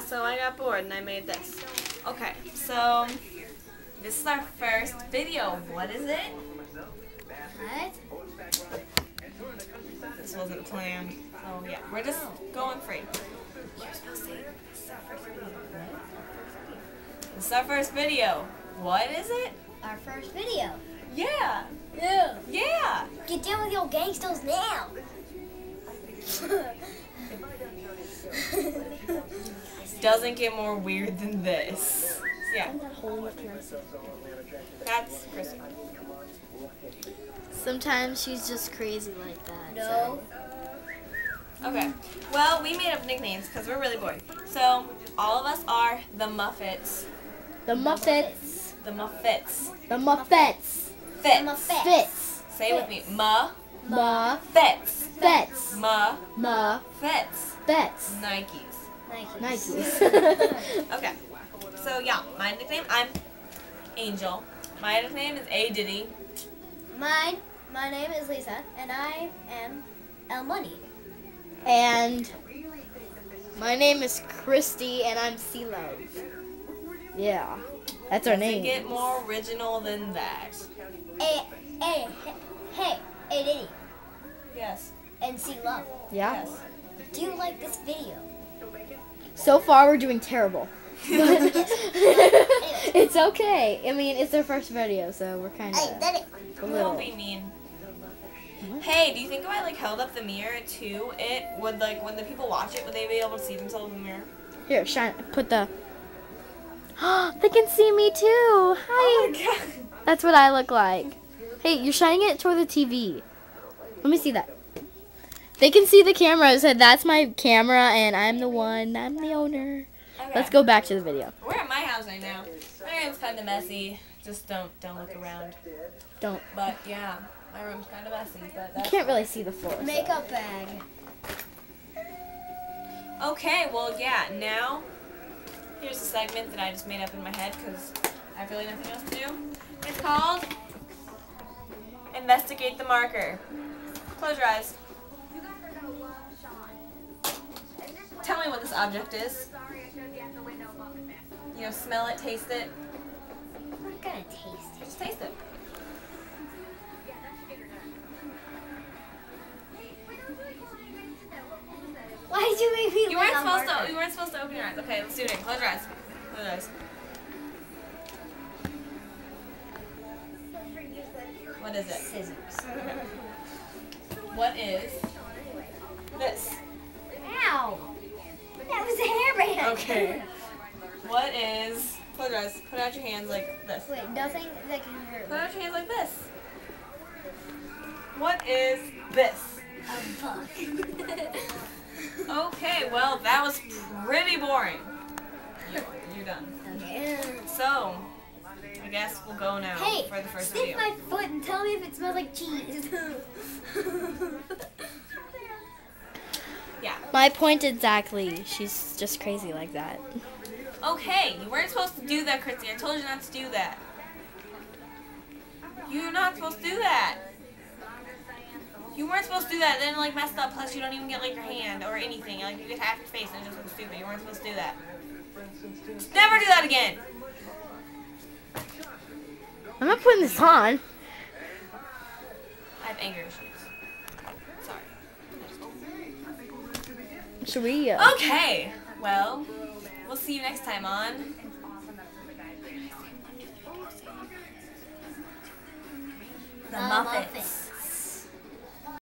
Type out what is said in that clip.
so I got bored and I made this. Okay, so this is our first video. What is it? What? This wasn't planned. So yeah, we're just going free. This is our first video. What is it? Our first video. Yeah, Yeah. yeah. Get down with your gangsters now. Doesn't get more weird than this. Yeah, that's Chrissy. Sometimes she's just crazy like that. no. Okay. Well, we made up nicknames because we're really bored. So all of us are the Muffetz. The Muppets. The Muffetz. The Muppets. Fits. Muffetz. Fits. Say it with me. Muffetz. Muffetz. Muffetz. Muppets. Nikes. Nike. Nikes. Okay. So yeah, my nickname I'm Angel. My nickname is A Diddy. Mine. My name is Lisa, and I am El Money. and my name is Christy, and I'm C Love. Yeah, that's our name. get more original than that. Hey, hey, hey, hey, Diddy, Yes. and C Love. Yeah. Yes. Do you like this video? So far, we're doing terrible. It's okay. I mean, it's our first video, so we're kind Hey, of Diddy. a Don't little. be mean. Hey, do you think if I like held up the mirror to it, would like when the people watch it, would they be able to see themselves in the mirror? Here, shine. Put the. they can see me too. Oh Hi. That's what I look like. Hey, you're shining it toward the TV. Let me see that. They can see the camera. So that's my camera, and I'm the one. I'm the owner. Okay. Let's go back to the video. We're at my house right now. My room's kind of messy. Just don't don't look around. Don't. But yeah, my room's kind of messy. But You can't really see the floor. so- Makeup bag. Okay, well, yeah, now here's a segment that I just made up in my head because I have really nothing else to do. It's called Investigate the Marker. Close your eyes. Tell me what this object is. You know, smell it, taste it. I'm not gonna taste it. Just taste it. Why did you make me You weren't supposed to. You weren't supposed to open your eyes. Okay, let's do it. again. Close your eyes. Close your eyes. What is it? Scissors. What is Okay. What is? Close your eyes. Put out your hands like this. Wait, nothing that can hurt Put out your hands like this. What is this? A bug. Okay, well that was pretty boring. You, you're done. okay. So, I guess we'll go now Hey, for the first sniff video. my foot and tell me if it smells like cheese. Yeah. My point exactly. She's just crazy like that. Okay, you weren't supposed to do that, Christy. I told you not to do that. You're not supposed to do that. You weren't supposed to do that. Then like messed up. Plus, you don't even get like your hand or anything. Like you get half your face and it just looks stupid. You weren't supposed to do that. Never do that again. I'm not putting this on. I have anger issues. Sorry. Should we? Uh, Okay. Well, we'll see you next time on. The The Muppets. Muppets.